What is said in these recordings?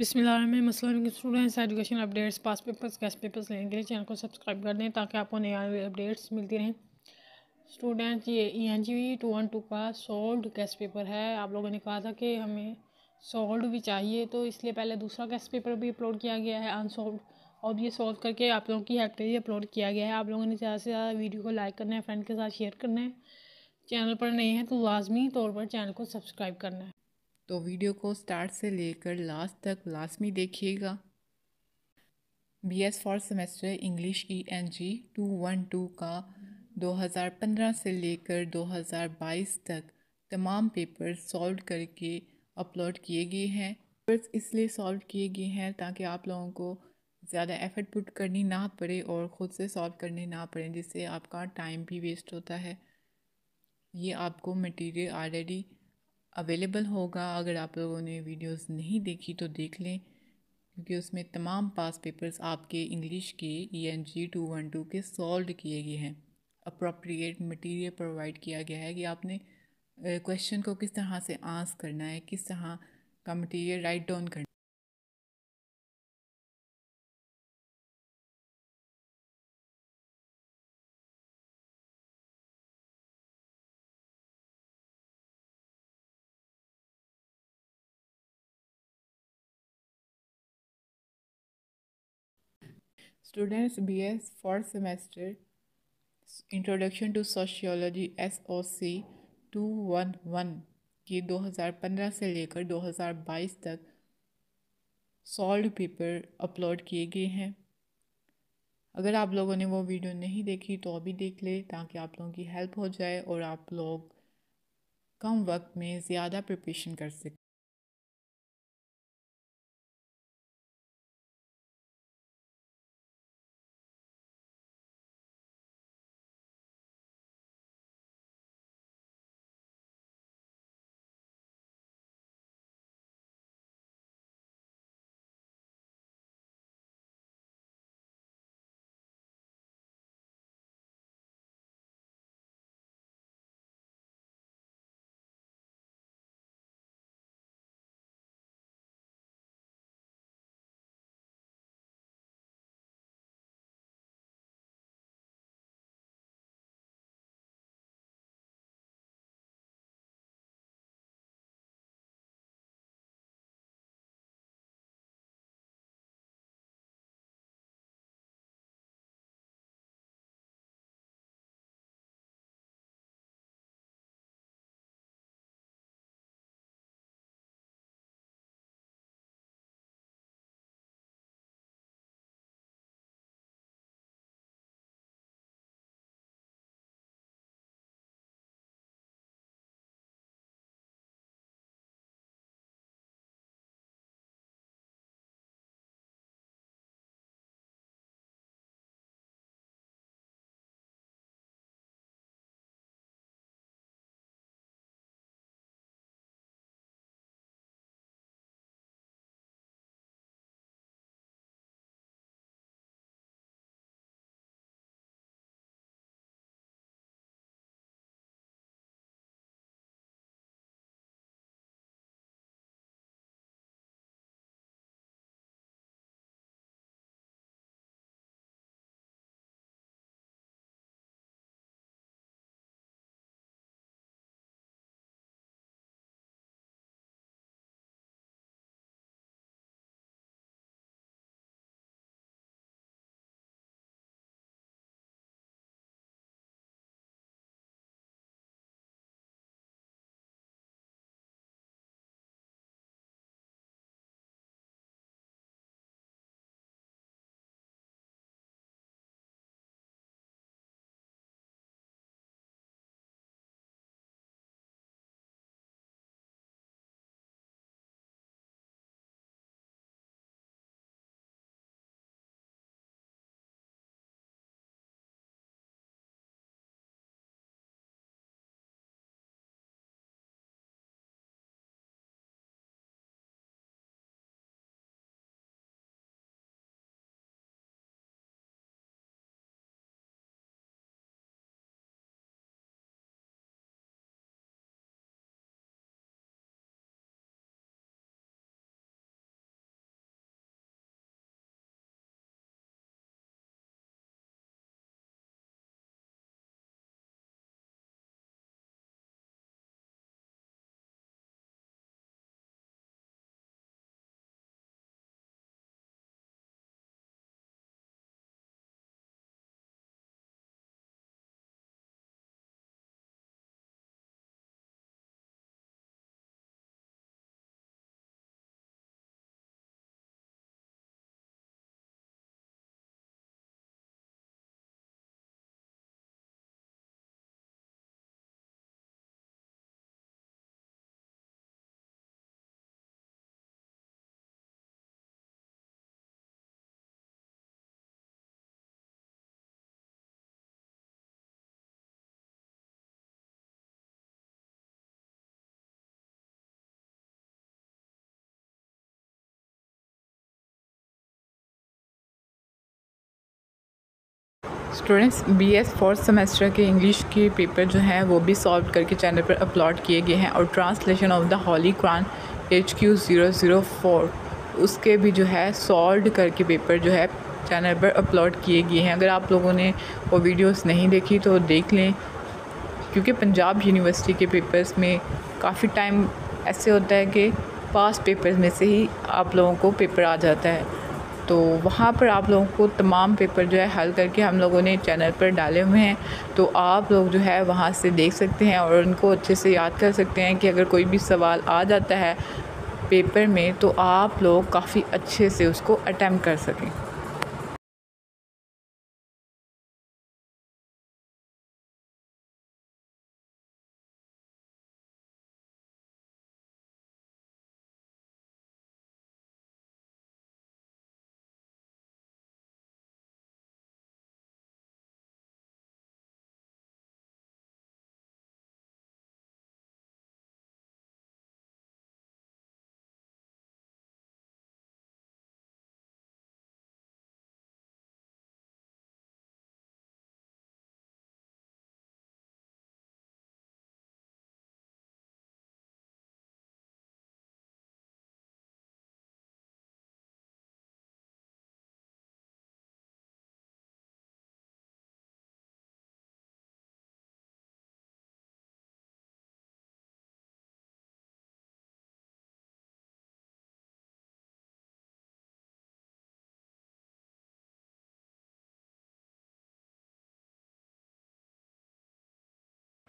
बिस्मिल्लाह students, education updates, past papers, guess papers लेने के लिए चैनल को सब्सक्राइब कर दें ताकि आपको नए अपडेट्स मिलती रहें। स्टूडेंट्स, ये E N G V two one two का सोल्ड गेस्ट पेपर है। आप लोगों ने कहा था कि हमें सोल्ड भी चाहिए तो इसलिए पहले दूसरा गेस्ट पेपर भी अपलोड किया गया है अनसोल्ड और ये सॉल्व करके आप लोगों की हेल्प के लिए अपलोड किया गया है। आप लोगों ने ज़्यादा से ज़्यादा वीडियो को लाइक करना है, फ्रेंड के साथ शेयर करना है। चैनल पर नहीं है तो लाजमी तौर पर चैनल को सब्सक्राइब करना है। तो वीडियो को स्टार्ट से लेकर लास्ट तक लाजमी देखिएगा। B S four semester English E N G two one two का 2015 से लेकर 2022 तक तमाम पेपर सॉल्व करके अपलोड किए गए हैं। पेपर्स इसलिए सॉल्व किए गए हैं ताकि आप लोगों को ज़्यादा एफर्ट पुट करनी ना पड़े और ख़ुद से सॉल्व करने ना पड़े, जिससे आपका टाइम भी वेस्ट होता है। ये आपको मटेरियल ऑलरेडी अवेलेबल होगा। अगर आप लोगों ने वीडियोस नहीं देखी तो देख लें, क्योंकि उसमें तमाम पास पेपर्स आपके इंग्लिश के E N G two one two के सॉल्व किए गए हैं। अप्रोप्रिएट मटेरियल प्रोवाइड किया गया है कि आपने क्वेश्चन को किस तरह से आंस करना है, किस तरह का मटेरियल राइट डाउन करना Students BS fourth semester Introduction to Sociology SOC 211 की 2015 से लेकर 2022 तक सॉल्व पेपर अपलोड किए गए हैं। अगर आप लोगों ने वो वीडियो नहीं देखी तो अभी देख ले ताकि आप लोगों की हेल्प हो जाए और आप लोग कम वक्त में ज़्यादा प्रिपरेशन कर सकें। Students B S fourth semester के इंग्लिश के पेपर जो हैं, वो भी सॉल्व करके चैनल पर अपलोड किए गए हैं और translation of the holy Quran H Q zero zero four उसके भी जो है सॉल्व करके पेपर जो है चैनल पर अपलोड किए गए हैं। अगर आप लोगों ने वो वीडियोस नहीं देखी तो देख लें, क्योंकि पंजाब यूनिवर्सिटी के पेपर्स में काफ़ी टाइम ऐसे होता है कि पास पेपर्स में से ही आप लोगों को पेपर आ जाता है। तो वहाँ पर आप लोगों को तमाम पेपर जो है हल करके हम लोगों ने चैनल पर डाले हुए हैं। तो आप लोग जो है वहाँ से देख सकते हैं और उनको अच्छे से याद कर सकते हैं कि अगर कोई भी सवाल आ जाता है पेपर में तो आप लोग काफ़ी अच्छे से उसको अटैम्प्ट कर सकें।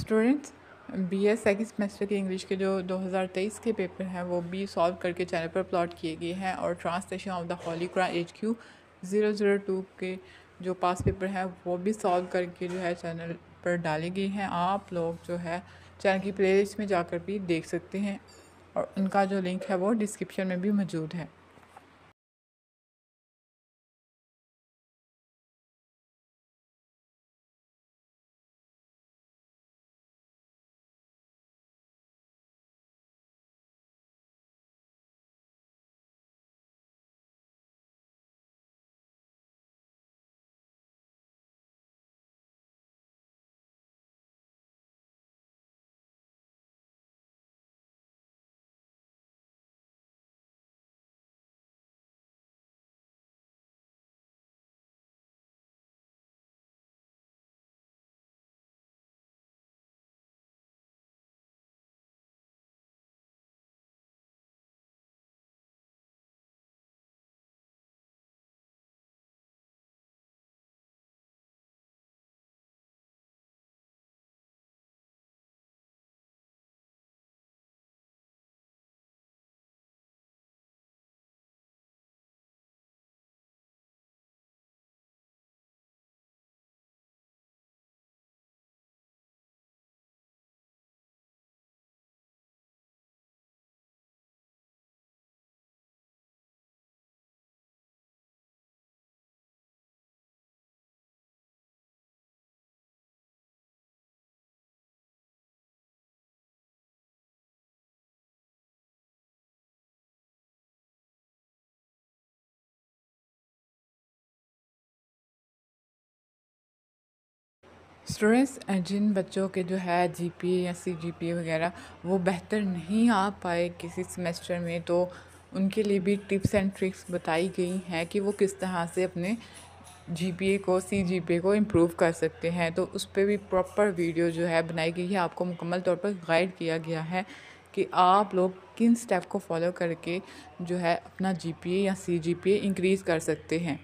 Students B S second semester के इंग्लिश के जो 2023 के पेपर हैं, वो भी सॉल्व करके चैनल पर अपलोड किए गए हैं और translation of the holy Kra H Q zero zero two के जो पास पेपर हैं, वो भी सॉल्व करके जो है चैनल पर डाले गए हैं। आप लोग जो है चैनल की प्लेलिस्ट में जाकर भी देख सकते हैं और उनका जो लिंक है, वो डिस्क्रिप्शन में भी मौजूद है। स्टूडेंट्स जिन बच्चों के जो है जीपीए या सीजीपीए वगैरह, वो बेहतर नहीं आ पाए किसी सेमेस्टर में तो उनके लिए भी टिप्स एंड ट्रिक्स बताई गई हैं कि वो किस तरह से अपने जीपीए को सीजीपीए को इम्प्रूव कर सकते हैं। तो उस पर भी प्रॉपर वीडियो जो है बनाई गई है, आपको मुकम्मल तौर पर गाइड किया गया है कि आप लोग किन स्टेप को फॉलो करके जो है अपना जीपीए या सीजीपीए इंक्रीज़ कर सकते हैं।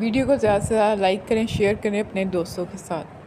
वीडियो को ज़्यादा से ज़्यादा लाइक करें शेयर करें अपने दोस्तों के साथ।